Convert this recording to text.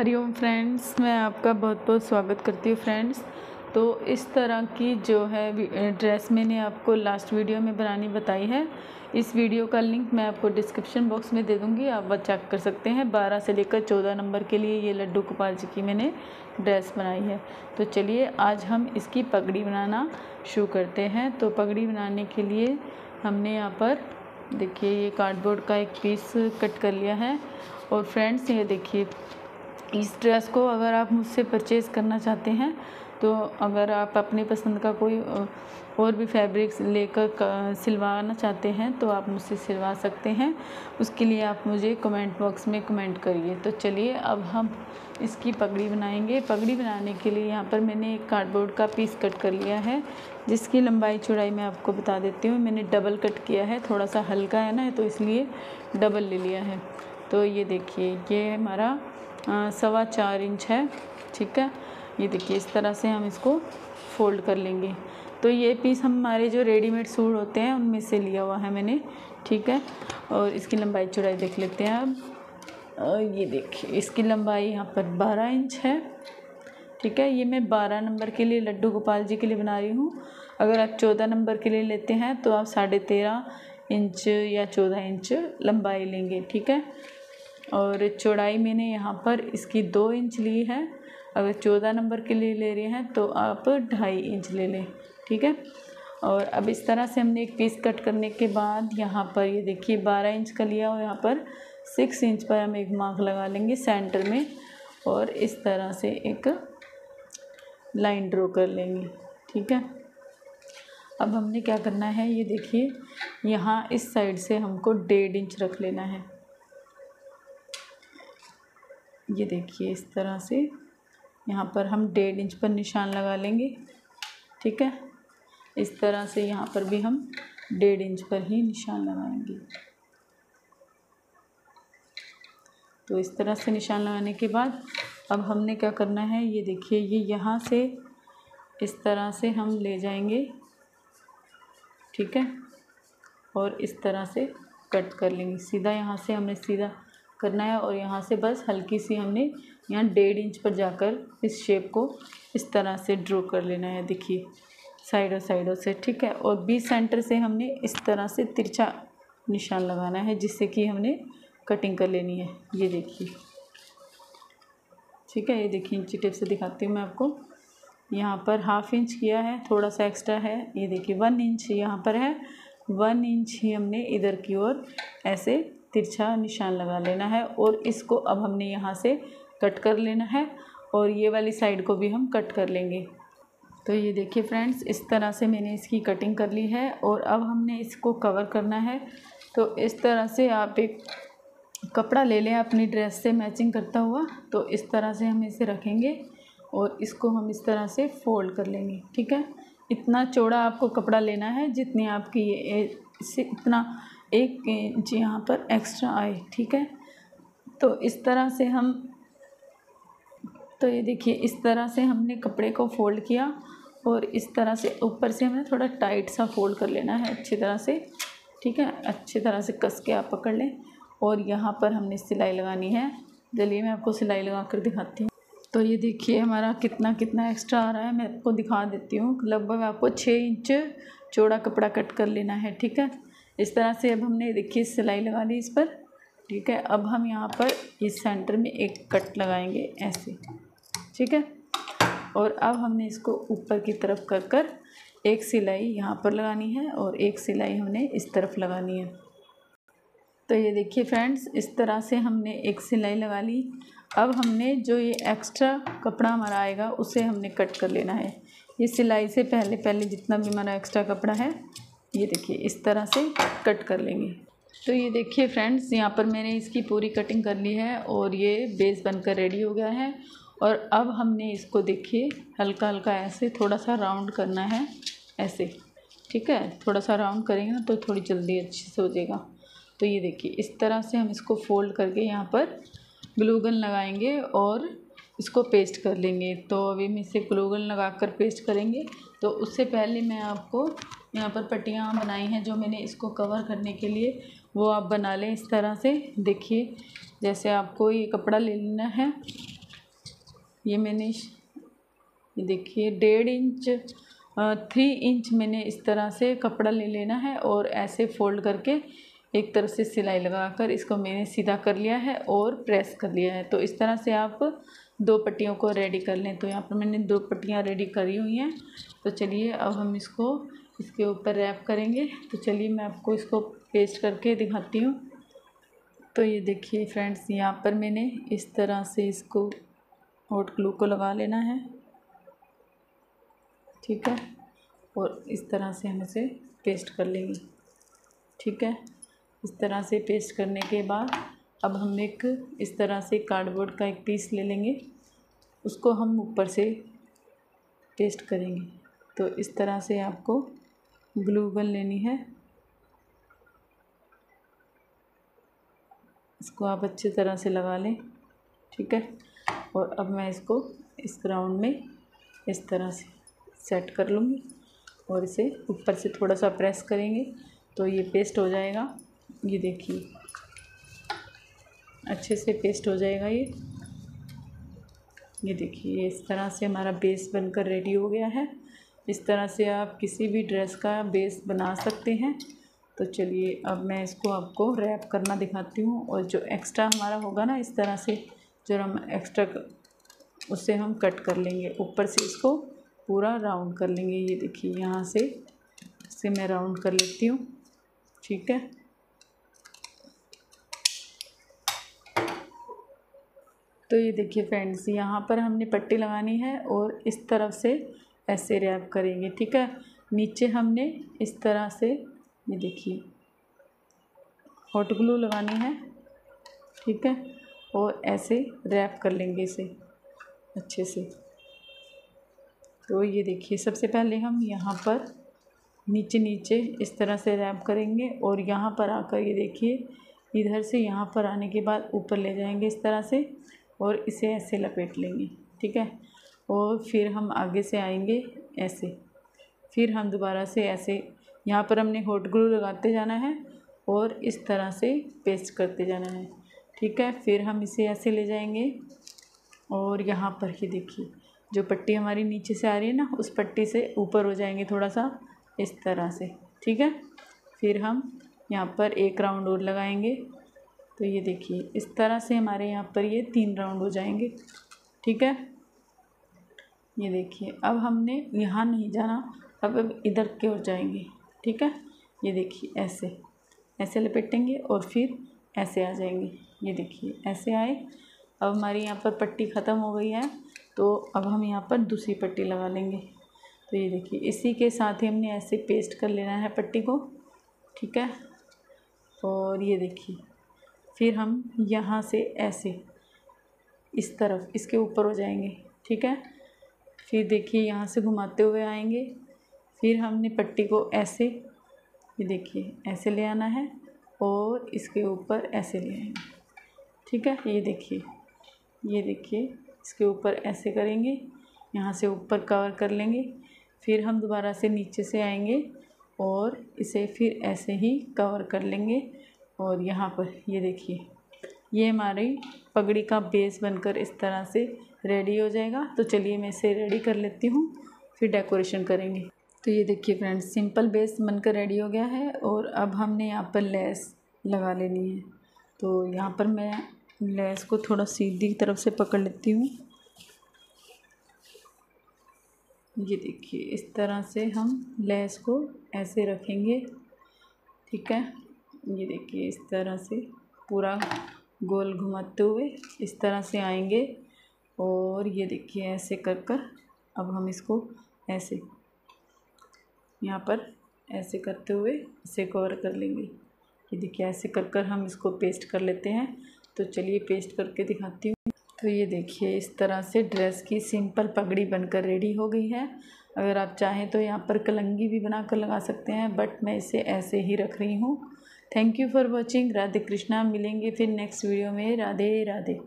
Hariom friends, मैं आपका बहुत बहुत स्वागत करती हूँ फ्रेंड्स। तो इस तरह की जो है ड्रेस मैंने आपको लास्ट वीडियो में बनानी बताई है। इस वीडियो का लिंक मैं आपको डिस्क्रिप्शन बॉक्स में दे दूँगी, आप वह चेक कर सकते हैं। बारह से लेकर चौदह नंबर के लिए ये लड्डू गोपाल जी की मैंने ड्रेस बनाई है। तो चलिए, आज हम इसकी पगड़ी बनाना शुरू करते हैं। तो पगड़ी बनाने के लिए हमने यहाँ पर, देखिए, ये कार्डबोर्ड का एक पीस कट कर लिया है। और फ्रेंड्स, ये देखिए इस ड्रेस को अगर आप मुझसे परचेज़ करना चाहते हैं तो अगर आप अपनी पसंद का कोई और भी फैब्रिक्स लेकर सिलवाना चाहते हैं तो आप मुझसे सिलवा सकते हैं। उसके लिए आप मुझे कमेंट बॉक्स में कमेंट करिए। तो चलिए, अब हम इसकी पगड़ी बनाएँगे। पगड़ी बनाने के लिए यहाँ पर मैंने एक कार्डबोर्ड का पीस कट कर लिया है, जिसकी लंबाई चौड़ाई मैं आपको बता देती हूँ। मैंने डबल कट किया है, थोड़ा सा हल्का है ना तो इसलिए डबल ले लिया है। तो ये देखिए, ये हमारा सवा चार इंच है, ठीक है? ये देखिए, इस तरह से हम इसको फोल्ड कर लेंगे। तो ये पीस हमारे जो रेडीमेड सूट होते हैं, उनमें से लिया हुआ है मैंने, ठीक है? और इसकी लंबाई चौड़ाई देख लेते हैं अब ये देखिए, इसकी लंबाई यहाँ पर बारह इंच है, ठीक है? ये मैं बारह नंबर के लिए लड्डू गोपाल जी के लिए बना रही हूँ। अगर आप चौदह नंबर के लिए लेते हैं तो आप साढ़े तेरह इंच या चौदह इंच लंबाई लेंगे, ठीक है? और चौड़ाई मैंने यहाँ पर इसकी दो इंच ली है। अगर चौदह नंबर के लिए ले रहे हैं तो आप ढाई इंच ले लें, ठीक है? और अब इस तरह से हमने एक पीस कट करने के बाद यहाँ पर ये देखिए, बारह इंच का लिया और यहाँ पर सिक्स इंच पर हम एक मार्क लगा लेंगे सेंटर में और इस तरह से एक लाइन ड्रॉ कर लेंगे, ठीक है? अब हमने क्या करना है, ये देखिए, यहाँ इस साइड से हमको डेढ़ इंच रख लेना है। ये देखिए इस तरह से। यहाँ पर हम डेढ़ इंच पर निशान लगा लेंगे, ठीक है? इस तरह से यहाँ पर भी हम डेढ़ इंच पर ही निशान लगाएँगे। तो इस तरह से निशान लगाने के बाद अब हमने क्या करना है, ये देखिए, ये यहाँ से इस तरह से हम ले जाएँगे, ठीक है? और इस तरह से कट कर लेंगे। सीधा यहाँ से हमने सीधा करना है और यहाँ से बस हल्की सी हमने यहाँ डेढ़ इंच पर जाकर इस शेप को इस तरह से ड्रॉ कर लेना है। देखिए, साइडों साइडों से, ठीक है? और बीच सेंटर से हमने इस तरह से तिरछा निशान लगाना है, जिससे कि हमने कटिंग कर लेनी है। ये देखिए, ठीक है? ये देखिए इंची टेप से दिखाती हूँ मैं आपको। यहाँ पर हाफ़ इंच किया है, थोड़ा सा एक्स्ट्रा है। ये देखिए वन इंच यहाँ पर है। वन इंच ही हमने इधर की ओर ऐसे तिरछा निशान लगा लेना है और इसको अब हमने यहाँ से कट कर लेना है और ये वाली साइड को भी हम कट कर लेंगे। तो ये देखिए फ्रेंड्स, इस तरह से मैंने इसकी कटिंग कर ली है और अब हमने इसको कवर करना है। तो इस तरह से आप एक कपड़ा ले लें अपनी ड्रेस से मैचिंग करता हुआ। तो इस तरह से हम इसे रखेंगे और इसको हम इस तरह से फोल्ड कर लेंगे, ठीक है? इतना चौड़ा आपको कपड़ा लेना है जितनी आपकी ये इतना एक इंच यहाँ पर एक्स्ट्रा आए, ठीक है? तो इस तरह से हम तो ये देखिए, इस तरह से हमने कपड़े को फोल्ड किया और इस तरह से ऊपर से हमें थोड़ा टाइट सा फोल्ड कर लेना है, अच्छी तरह से, ठीक है? अच्छी तरह से कस के आप पकड़ लें और यहाँ पर हमने सिलाई लगानी है। चलिए, मैं आपको सिलाई लगा कर दिखाती हूँ। तो ये देखिए, हमारा कितना कितना एक्स्ट्रा आ रहा है, मैं आपको दिखा देती हूँ। लगभग आपको छः इंच चौड़ा कपड़ा कट कर लेना है, ठीक है? इस तरह से अब हमने, देखिए, सिलाई लगा ली इस पर। ठीक है, अब हम यहाँ पर इस सेंटर में एक कट लगाएँगे ऐसे। ठीक है? और अब हमने इसको ऊपर की तरफ़ कर कर एक सिलाई यहाँ पर लगानी है और एक सिलाई हमने इस तरफ़ लगानी है। तो ये देखिए फ्रेंड्स, इस तरह से हमने एक सिलाई लगा ली। अब हमने जो ये एक्स्ट्रा कपड़ा हमारा आएगा, उसे हमने कट कर लेना है। ये सिलाई से पहले पहले जितना भी हमारा एक्स्ट्रा कपड़ा है ये देखिए, इस तरह से कट कर लेंगे। तो ये देखिए फ्रेंड्स, यहाँ पर मैंने इसकी पूरी कटिंग कर ली है और ये बेस बनकर रेडी हो गया है। और अब हमने इसको देखिए हल्का हल्का ऐसे थोड़ा सा राउंड करना है, ऐसे। ठीक है? थोड़ा सा राउंड करेंगे ना तो थोड़ी जल्दी अच्छे से हो जाएगा। तो ये देखिए, इस तरह से हम इसको फोल्ड करके यहाँ पर ग्लूगन लगाएँगे और इसको पेस्ट कर लेंगे। तो अभी हम इसे ग्लूगन लगा कर पेस्ट करेंगे। तो उससे पहले मैं आपको यहाँ पर पट्टियाँ बनाई हैं जो मैंने इसको कवर करने के लिए, वो आप बना लें इस तरह से। देखिए, जैसे आपको ये कपड़ा ले लेना है, ये मैंने ये देखिए, डेढ़ इंच थ्री इंच मैंने इस तरह से कपड़ा ले लेना है और ऐसे फोल्ड करके एक तरफ़ से सिलाई लगाकर इसको मैंने सीधा कर लिया है और प्रेस कर लिया है। तो इस तरह से आप दो पट्टियों को रेडी कर लें। तो यहाँ पर मैंने दो पट्टियाँ रेडी करी हुई हैं। तो चलिए, अब हम इसको इसके ऊपर रैप करेंगे। तो चलिए मैं आपको इसको पेस्ट करके दिखाती हूँ। तो ये देखिए फ्रेंड्स यहाँ पर मैंने इस तरह से इसको हॉट ग्लू को लगा लेना है। ठीक है? और इस तरह से हम इसे पेस्ट कर लेंगे। ठीक है? इस तरह से पेस्ट करने के बाद अब हम एक इस तरह से कार्डबोर्ड का एक पीस ले लेंगे। उसको हम ऊपर से पेस्ट करेंगे। तो इस तरह से आपको ग्लू गन लेनी है। इसको आप अच्छी तरह से लगा लें, ठीक है? और अब मैं इसको इस ग्राउंड में इस तरह से सेट कर लूँगी और इसे ऊपर से थोड़ा सा प्रेस करेंगे तो ये पेस्ट हो जाएगा। ये देखिए, अच्छे से पेस्ट हो जाएगा ये। ये देखिए इस तरह से हमारा बेस बनकर रेडी हो गया है। इस तरह से आप किसी भी ड्रेस का बेस बना सकते हैं। तो चलिए, अब मैं इसको आपको रैप करना दिखाती हूँ और जो एक्स्ट्रा हमारा होगा ना इस तरह से, जो हम एक्स्ट्रा उससे हम कट कर लेंगे। ऊपर से इसको पूरा राउंड कर लेंगे। ये देखिए, यहाँ से, इसे मैं राउंड कर लेती हूँ। ठीक है? तो ये देखिए फ्रेंड्स यहाँ पर हमने पट्टी लगानी है और इस तरफ़ से ऐसे रैप करेंगे, ठीक है? नीचे हमने इस तरह से, ये देखिए हॉट ग्लू लगानी है, ठीक है? और ऐसे रैप कर लेंगे इसे, अच्छे से। तो ये देखिए, सबसे पहले हम यहाँ पर नीचे नीचे इस तरह से रैप करेंगे और यहाँ पर आकर ये देखिए, इधर से यहाँ पर आने के बाद ऊपर ले जाएँगे इस तरह से और इसे ऐसे लपेट लेंगे, ठीक है? और फिर हम आगे से आएँगे ऐसे। फिर हम दोबारा से ऐसे, यहाँ पर हमने हॉट ग्लू लगाते जाना है और इस तरह से पेस्ट करते जाना है। ठीक है, फिर हम इसे ऐसे ले जाएँगे और यहाँ पर ही देखिए, जो पट्टी हमारी नीचे से आ रही है ना, उस पट्टी से ऊपर हो जाएँगे थोड़ा सा इस तरह से। ठीक है, फिर हम यहाँ पर एक राउंड और लगाएँगे। तो ये देखिए, इस तरह से हमारे यहाँ पर ये तीन राउंड हो जाएँगे। ठीक है ये देखिए, अब हमने यहाँ नहीं जाना, अब अब इधर की ओर जाएँगे, ठीक है? ये देखिए, ऐसे ऐसे लपेटेंगे और फिर ऐसे आ जाएँगे। ये देखिए, ऐसे आए, अब हमारी यहाँ पर पट्टी ख़त्म हो गई है तो अब हम यहाँ पर दूसरी पट्टी लगा लेंगे। तो ये देखिए, इसी के साथ ही हमने ऐसे पेस्ट कर लेना है पट्टी को, ठीक है? और ये देखिए, फिर हम यहाँ से ऐसे, इस तरफ़, इसके ऊपर हो जाएँगे, ठीक है? फिर देखिए यहाँ से घुमाते हुए आएँगे। फिर हमने पट्टी को ऐसे, ये देखिए, ऐसे ले आना है और इसके ऊपर ऐसे ले आएँगे। ठीक है? ये देखिए ये देखिए, इसके ऊपर ऐसे करेंगे, यहाँ से ऊपर कवर कर लेंगे। फिर हम दोबारा से नीचे से आएँगे और इसे फिर ऐसे ही कवर कर लेंगे और यहाँ पर, ये देखिए ये हमारी पगड़ी का बेस बनकर इस तरह से रेडी हो जाएगा। तो चलिए मैं इसे रेडी कर लेती हूँ, फिर डेकोरेशन करेंगे। तो ये देखिए फ्रेंड्स सिंपल बेस बनकर रेडी हो गया है और अब हमने यहाँ पर लेस लगा लेनी है। तो यहाँ पर मैं लेस को थोड़ा सीधी तरफ़ से पकड़ लेती हूँ। ये देखिए, इस तरह से हम लेस को ऐसे रखेंगे। ठीक है? ये देखिए, इस तरह से पूरा गोल घुमाते हुए इस तरह से आएँगे। और ये देखिए, ऐसे कर कर अब हम इसको ऐसे, यहाँ पर ऐसे करते हुए इसे कवर कर लेंगे। ये देखिए, ऐसे कर कर हम इसको पेस्ट कर लेते हैं। तो चलिए पेस्ट करके दिखाती हूँ। तो ये देखिए, इस तरह से ड्रेस की सिंपल पगड़ी बनकर रेडी हो गई है। अगर आप चाहें तो यहाँ पर कलंगी भी बना कर लगा सकते हैं बट मैं इसे ऐसे ही रख रही हूँ। Thank you for watching Radhe Krishna मिलेंगे फिर नेक्स्ट वीडियो में राधे राधे